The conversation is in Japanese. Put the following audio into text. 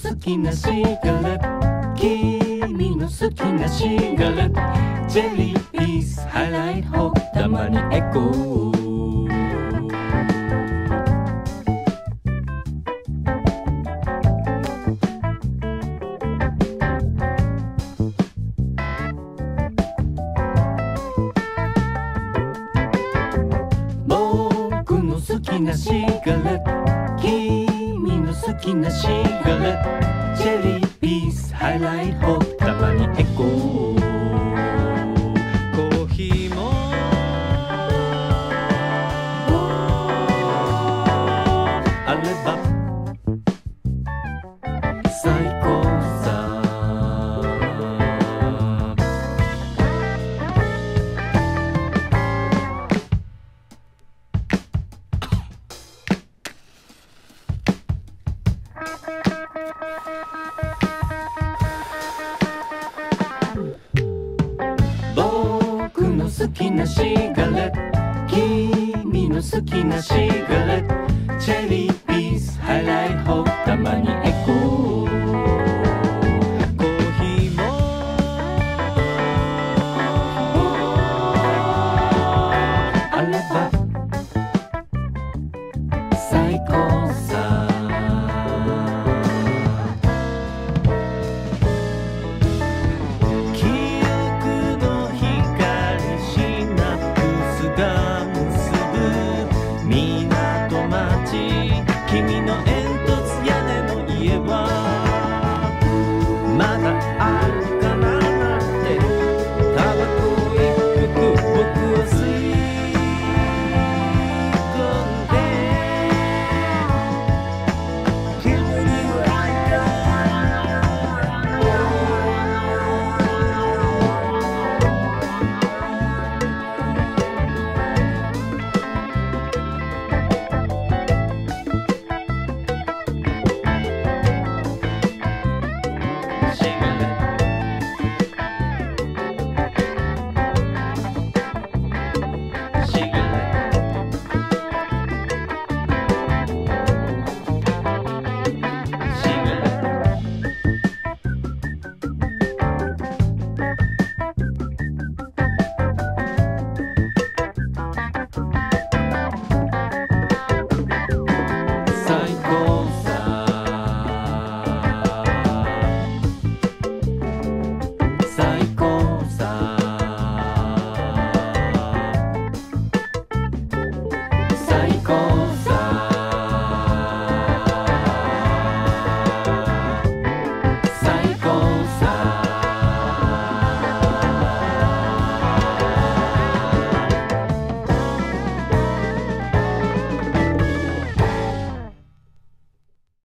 好きなシガレット。君の好きなシガレット。ジェリーピースハイライトたまにエコー僕の好きなシガレット。きなシガレットチェリーピースハイライトたまにエコー。コーヒーも。あればきなシガレット。君の好きなシガレット。チェリーピース。ハイライホーたまにエコー。ヒ最高。I Daikon.